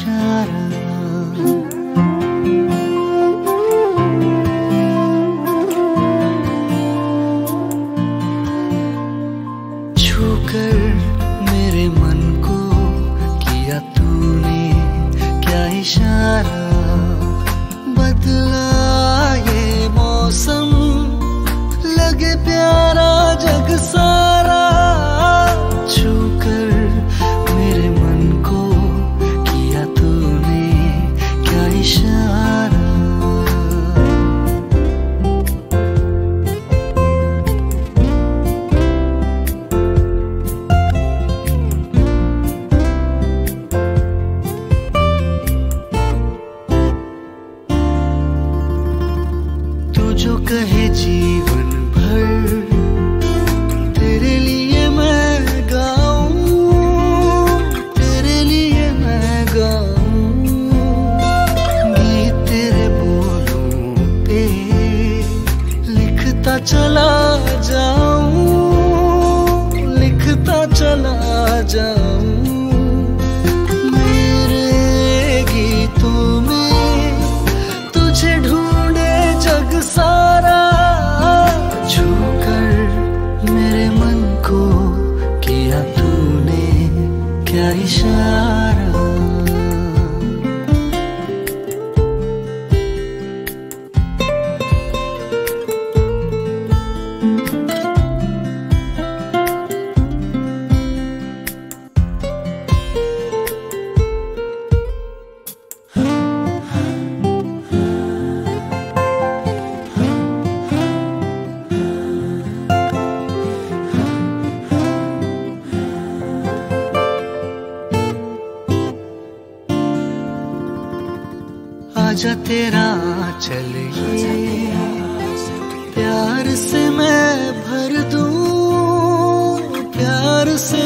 shut up. जा तेरा चल प्यार से मैं भर दूँ प्यार से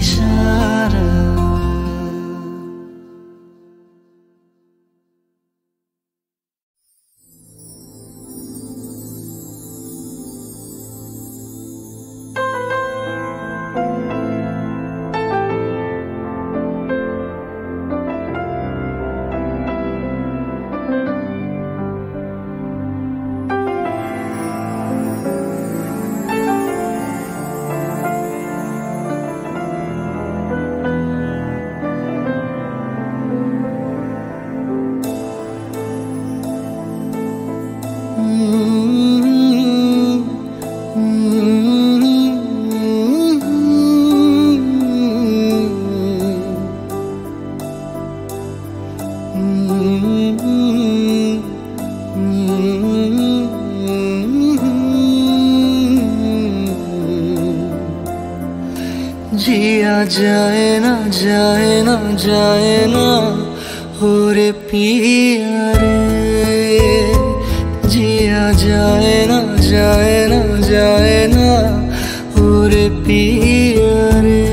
shut up. जाए ना जाए ना जाए ना, और पिया रे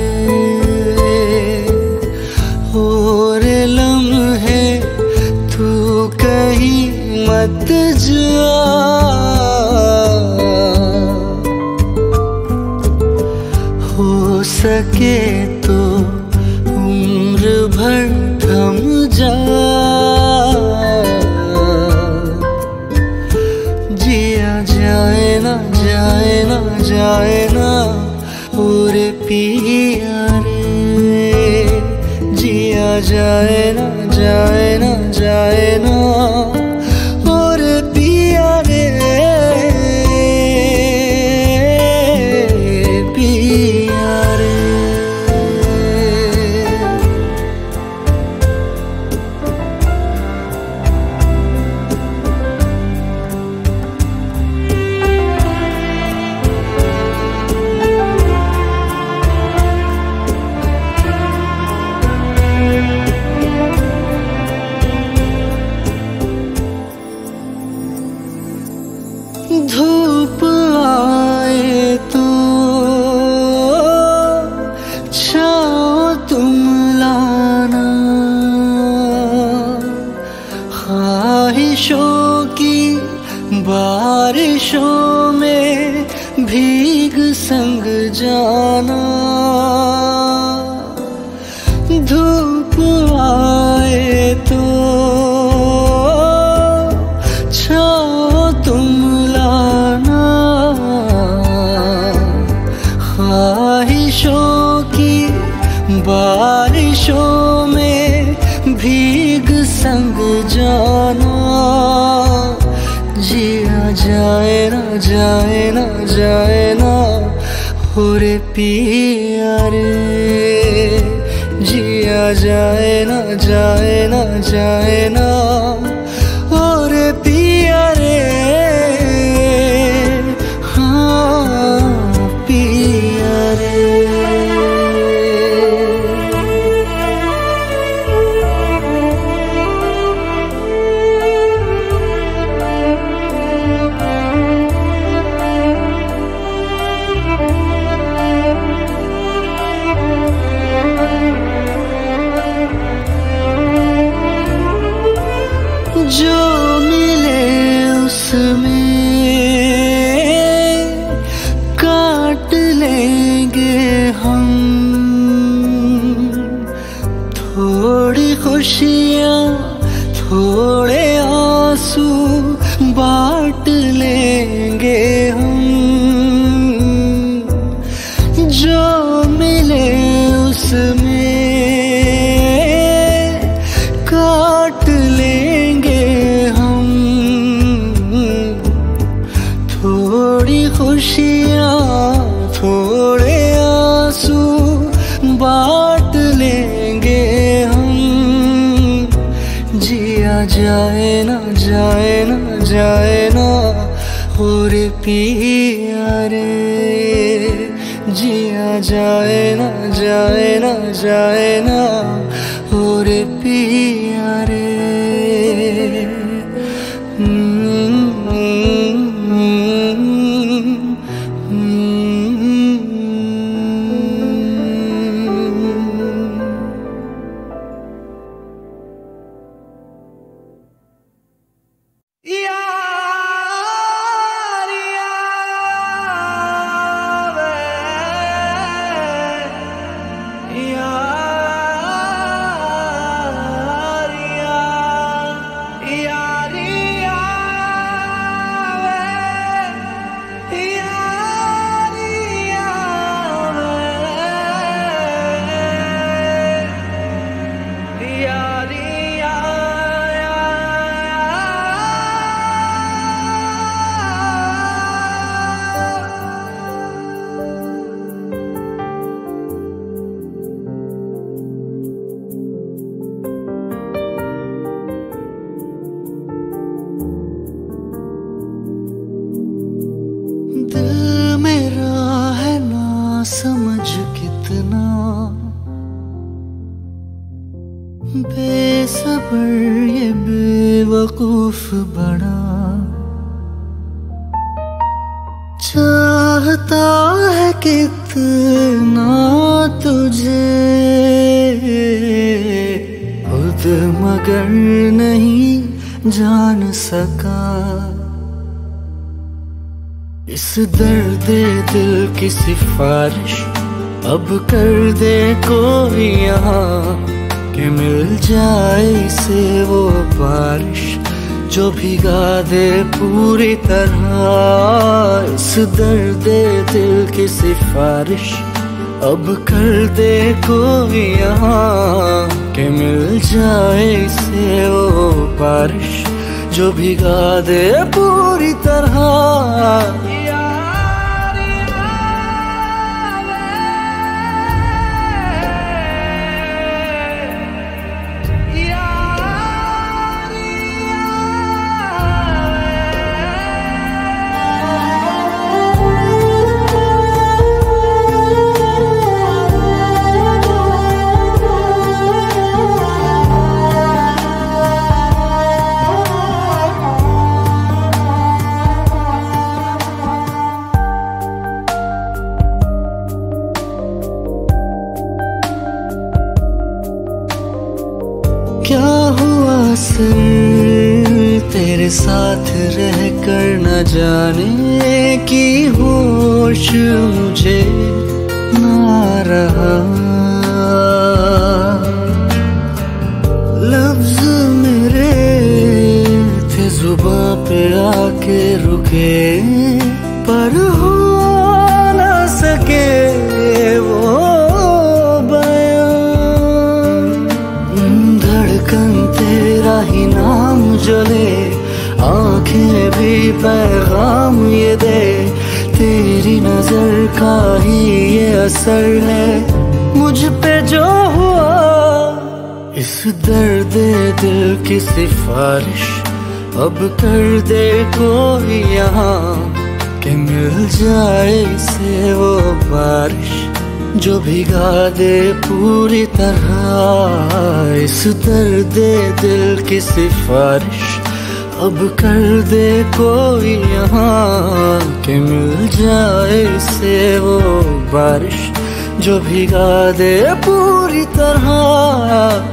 और है तू कहीं मत जा। हो सके cae जिया जाए ना जाए ना जाए ना हो रे पिया रे। जिया जाए ना जाए ना, जाए इस दर्द दिल की सिफारिश। अब कर दे कोई यहाँ, कि मिल जाए से वो बारिश। जो भिगा दे पूरी तरह, इस दर्द दिल की सिफारिश। अब कर दे कोई यहाँ, कि मिल जाए से वो बारिश। जो भिगा दे पूरी तरह साथ रह कर न जाने की होश मुझे ना रहा। लफ्ज मेरे थे जुबा पे आके रुके, पर हो पैगाम ये दे, तेरी नज़र का ही ये असर है। मुझ पे जो हुआ, इस दर्द दिल की सिफारिश। अब कर दे कोई यहाँ, के मिल जाए से वो बारिश। जो भिगा दे पूरी तरह, इस दर्द दिल की सिफारिश। अब कर दे कोई यहाँ, के मिल जाए से वो बारिश, जो भिगा दे पूरी तरह।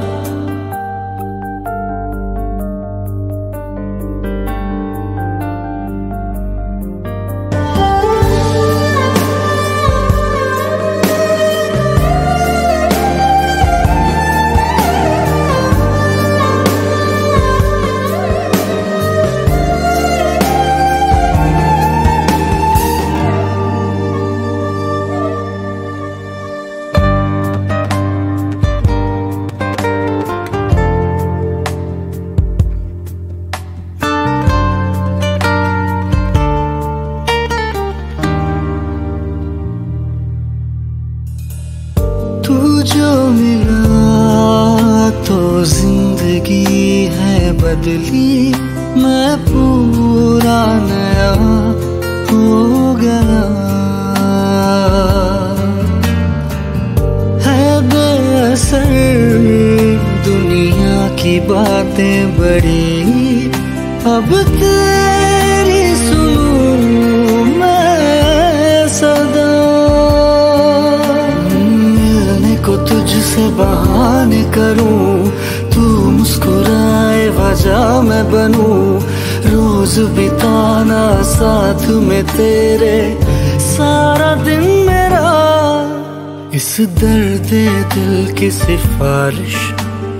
सिफारिश।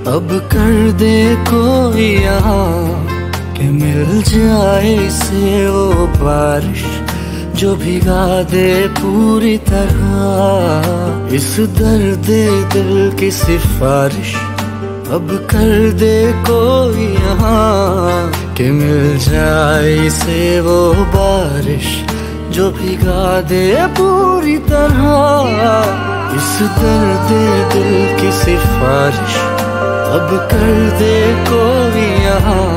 अब कर दे कोई यहाँ, कि मिल जाए से वो बारिश। जो भिगा दे पूरी तरह, इस दर्द दिल की सिफारिश। अब कर दे कोई यहाँ, कि मिल जाए से वो बारिश। जो भिगा दे पूरी तरह। इस दर्द दिल की सिफारिश। अब कर दे कोई यहाँ,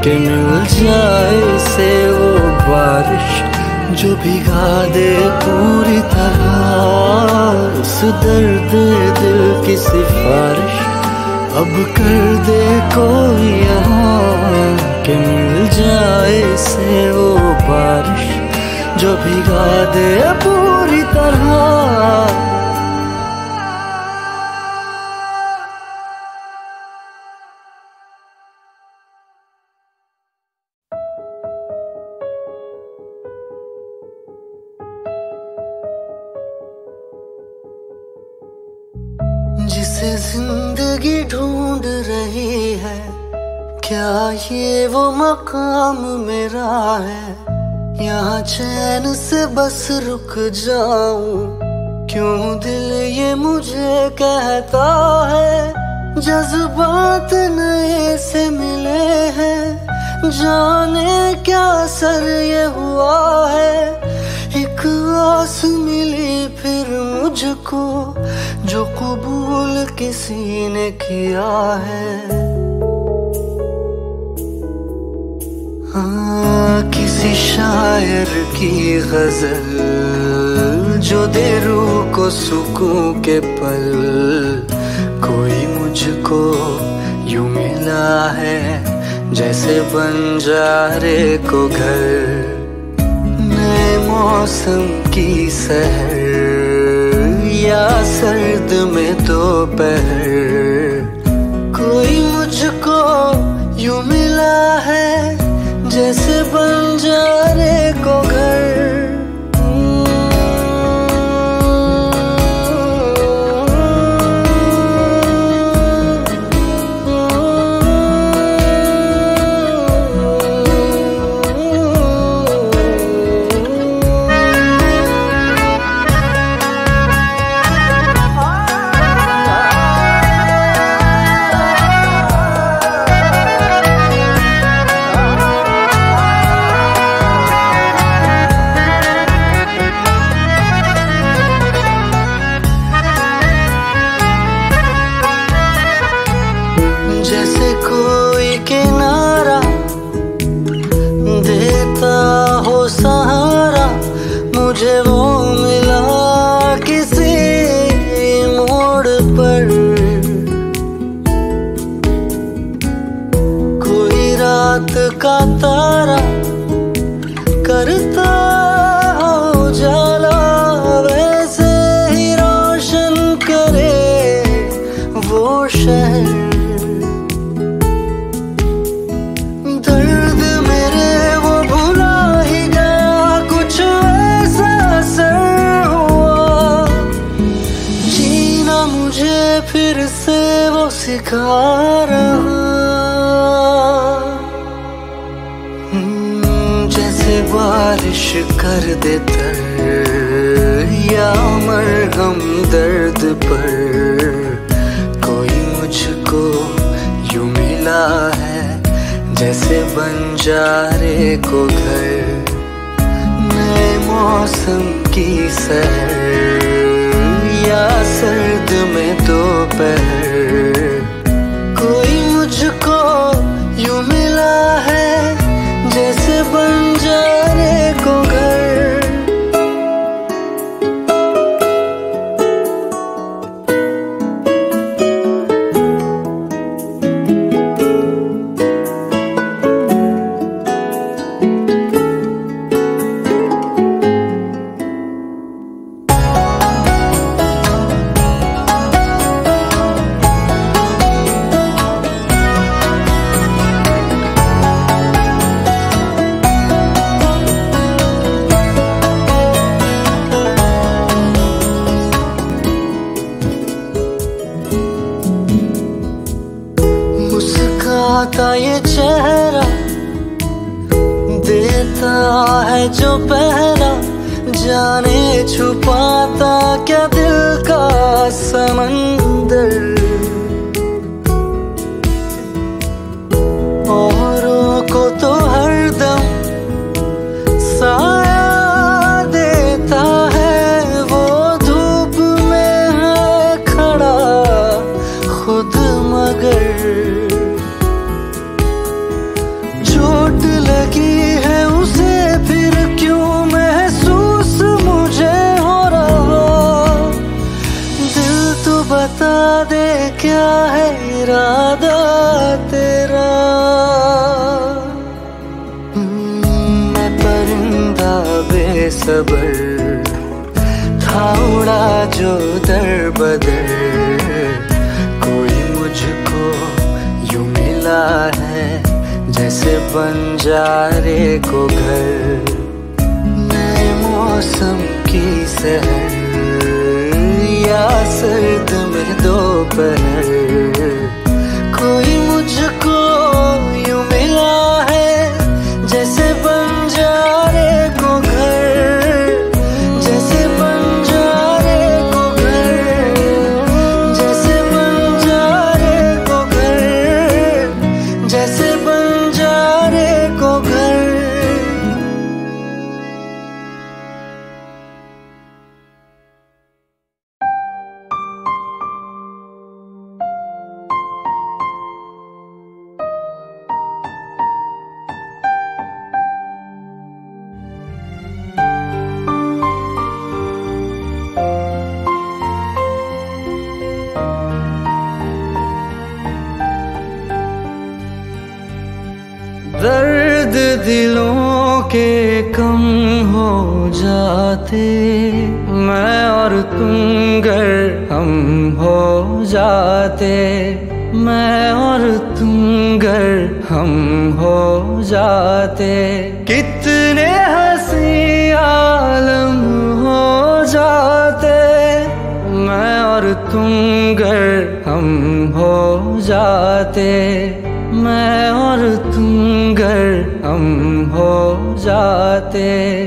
कि मिल जाए से वो बारिश। जो भिगा दे पूरी तरह, इस दर्द दिल की सिफारिश। अब कर दे कोई यहाँ, कि मिल जाए से वो बारिश। जो भिगा दे पूरी तरह जिसे ज़िंदगी ढूंढ रही है। क्या ये वो मकाम मेरा है? यहाँ चैन से बस रुक जाऊँ। क्यों दिल ये मुझे कहता है? जज्बात नए से मिले हैं। जाने क्या सर ये हुआ है? एक आस मिली फिर मुझको। जो कबूल किसी ने किया है। हाँ किसी शायर की गज़ल जो दे रूह को सुकून के पल। कोई मुझको यूँ मिला है जैसे बंजारे को घर। नए मौसम की सहर या सर्द में दोपहर। कोई मुझको यू मिला बंजारे को घर नए मौसम की सहर या सर्द में दोपहर। बता दे क्या है इरादा तेरा। हम्म, मैं परिंदा बेसबर था उड़ा जो दर बदर। कोई मुझको यू मिला है जैसे बंजारे को घर। नए मौसम की सहर या सर्द में दोपहर कोई दिलों के कम हो जाते, मैं और तुम गर हम हो जाते, मैं और तुम गर हम हो जाते। कितने हँसी आलम हो जाते, मैं और तुम गर हम हो जाते, मैं और तुम गर हो जाते।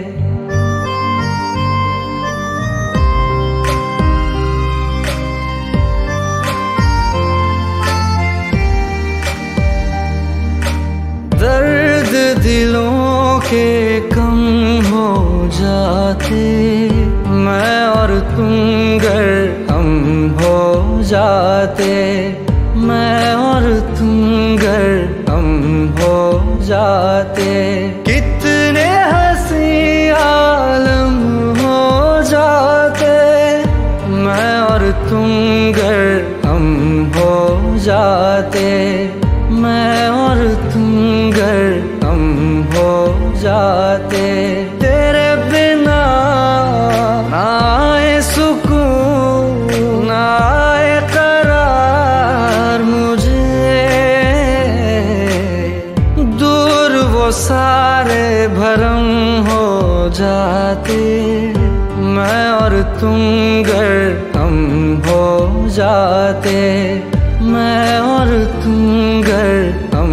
दर्द दिलों के कम हो जाते। मैं और तुम गर हम हो जाते। मैं और तुम तुम जाते। जाते मैं और तुम गर हम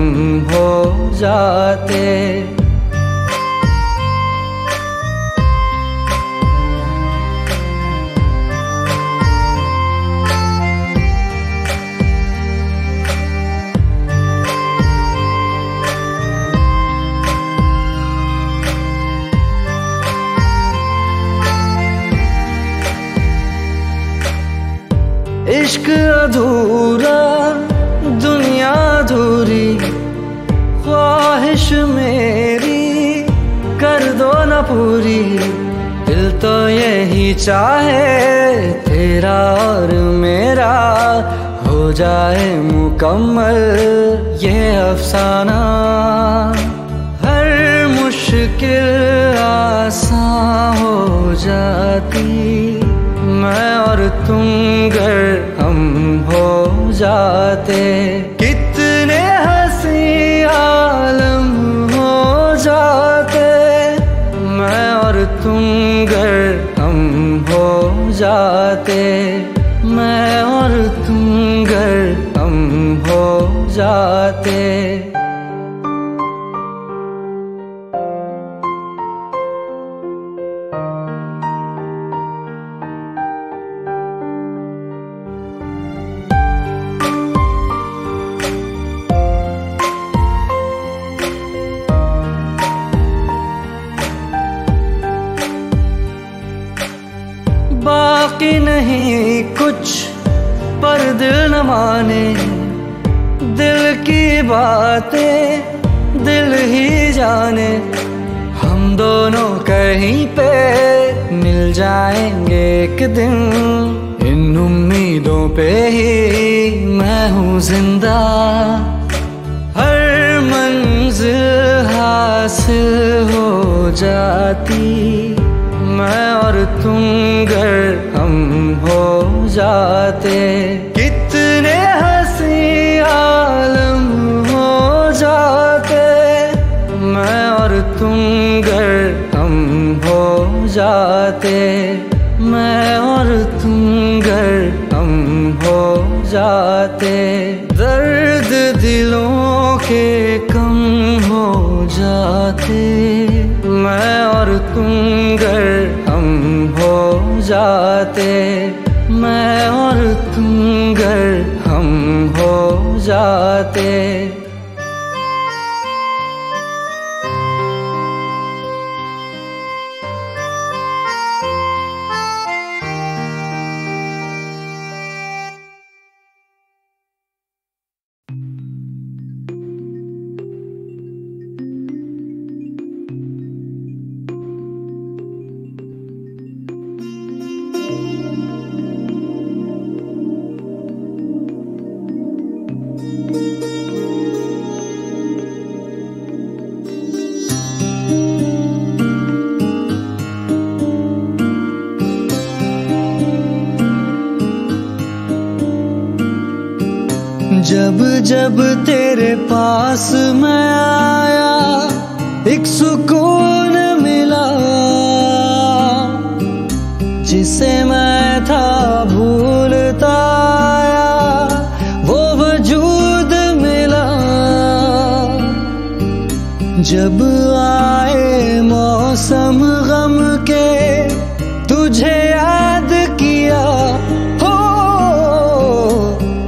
हो जाते इश्क अधूरा, दुनिया अधूरी। ख्वाहिश मेरी, कर दो न पूरी। दिल तो यही चाहे, तेरा और मेरा हो जाए मुकम्मल। ये अफसाना, हर मुश्किल आसान हो जाती। मैं और तुम गर हम हो जाते। कितने हसी आलम हो जाते। मैं और तुम गर हम हो जाते। मैं और तुम गर हम हो जाते। न माने दिल की बातें, दिल ही जाने। हम दोनों कहीं पे मिल जाएँगे एक दिन। इन उम्मीदों पे ही मैं हूँ ज़िंदा। हर मंजिल हासिल हो जाती। मैं और तुम गर हम हो जाते। जाते, मैं और तुम गर हम हो जाते। दर्द दिलों के कम हो जाते, मैं और तुम गर हम हो जाते। मैं और तुम गर हम हो जाते। जब आए मौसम गम के तुझे याद किया हो।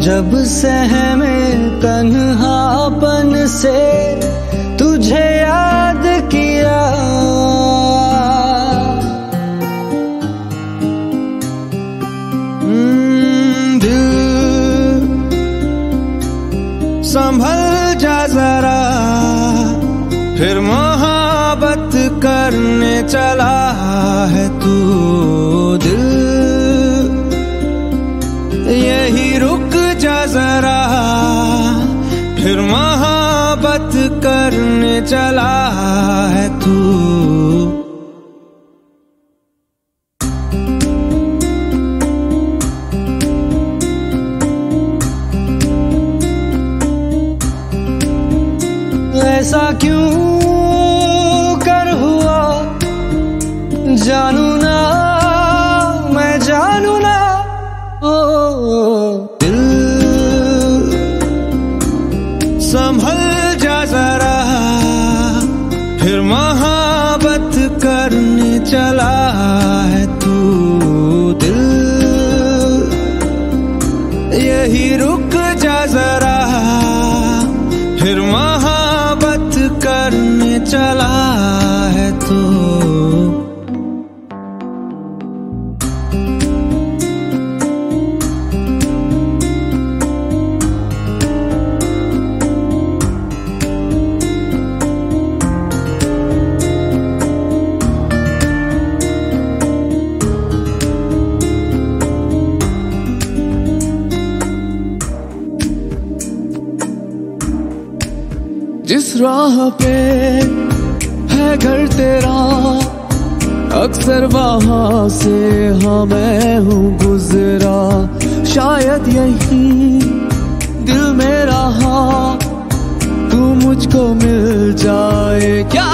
जब सहमे तन्हापन से चला है तू दिल। यही रुक जा जरा। फिर महाबत करने चला Oh, oh, oh. राह पे है घर तेरा, अक्सर वहाँ से हाँ मैं हूँ गुजरा। शायद यही दिल मेरा रहा तू मुझको मिल जाए। क्या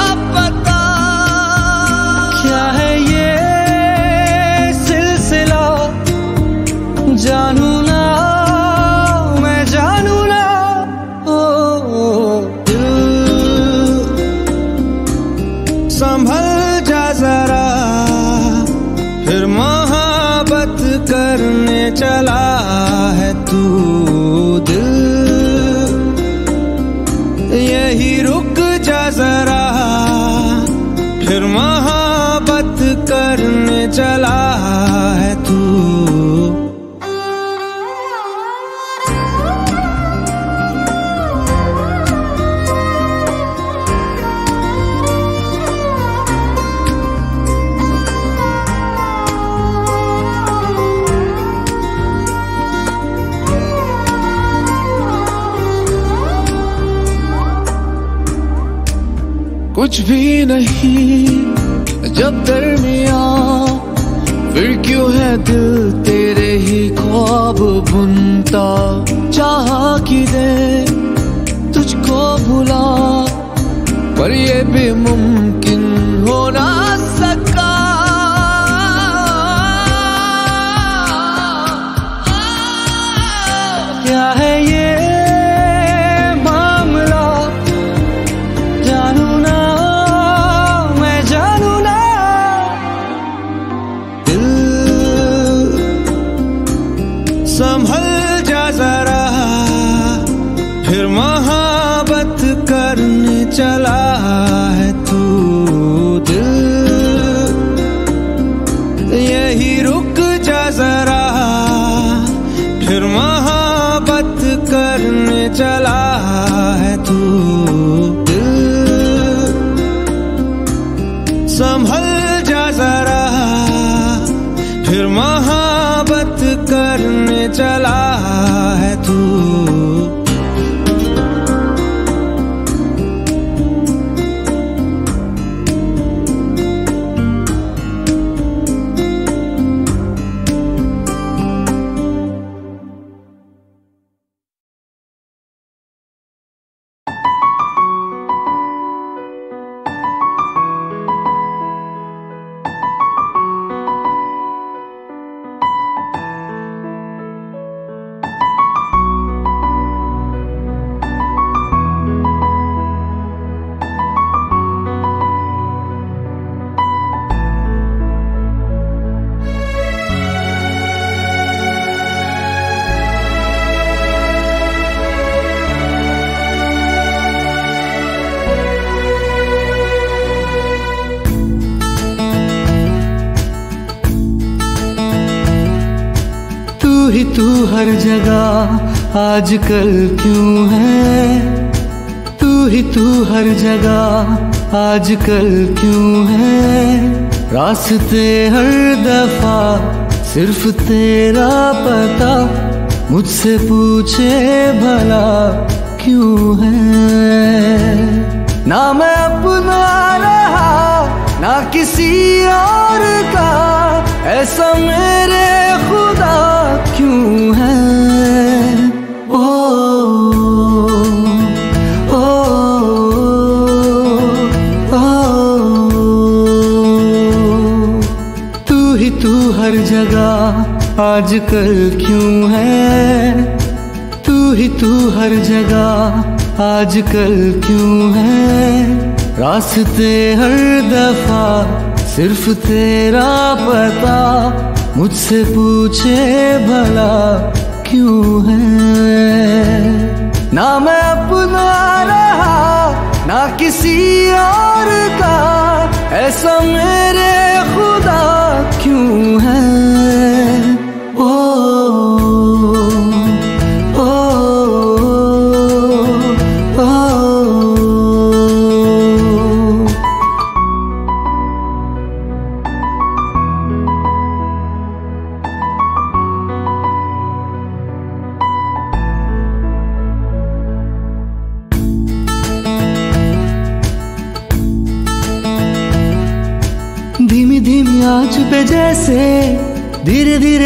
नहीं जब दरमिया फिर क्यों है दिल तेरे ही ख्वाब बुनता चाह कि दे तुझको भुला, पर ये भी मुमकिन हर जगह आजकल क्यों है? तू ही तू हर जगह आजकल क्यों है? रास्ते हर दफ़ा सिर्फ़ तेरा पता, मुझसे पूछे भला क्यों है? ना मैं अपना रहा, ना किसी और जगह आजकल क्यों है? तू ही तू हर जगह आजकल क्यों है? रास्ते हर दफ़ा सिर्फ़ तेरा पता, मुझसे पूछे भला क्यों है? ना मैं अपना रहा, ना किसी और का, ऐसा मेरे खुदा क्यों है?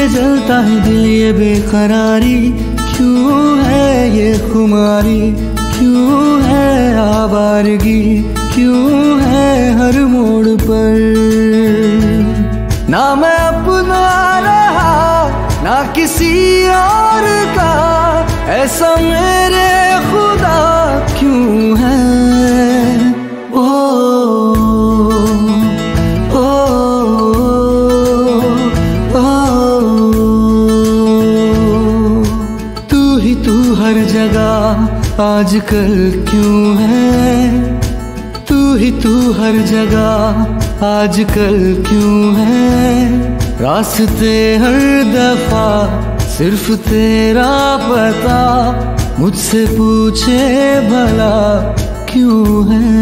जलता है दिल ये बेकरारी? क्यों है ये खुमारी? क्यों है आवारगी? क्यों है हर मोड़ पर? ना मैं अपना रहा, ना किसी और का। ऐसा मेरे खुदा क्यों है? आजकल क्यों है? तू ही तू हर जगह आजकल क्यों है? रास्ते हर दफ़ा सिर्फ़ तेरा पता, मुझसे पूछे भला क्यों है?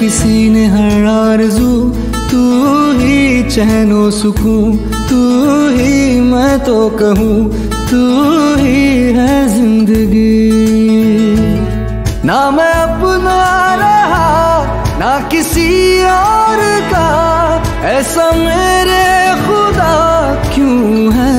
किसी ने हर आरज़ू, तू ही चहनो सुकून, तू ही मैं तो कहूँ, तू ही है ज़िंदगी। ना मैं अपना रहा, ना किसी और का, ऐसा मेरे खुदा क्यों है?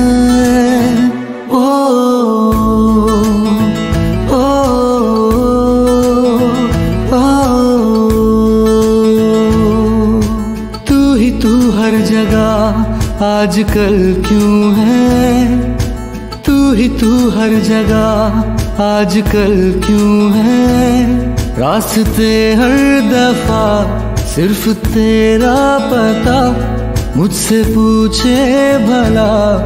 आजकल क्यों है? तू ही तू हर जगह आजकल क्यों है? रास्ते हर दफ़ा सिर्फ़ तेरा पता, मुझसे पूछे भला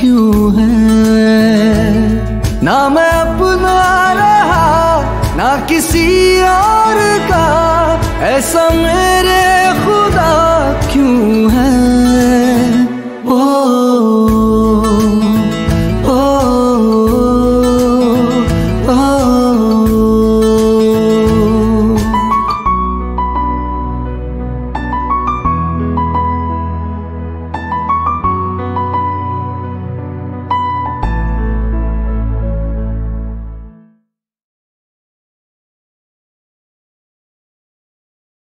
क्यों है? ना मैं अपना रहा, ना किसी और का, ऐसा मेरे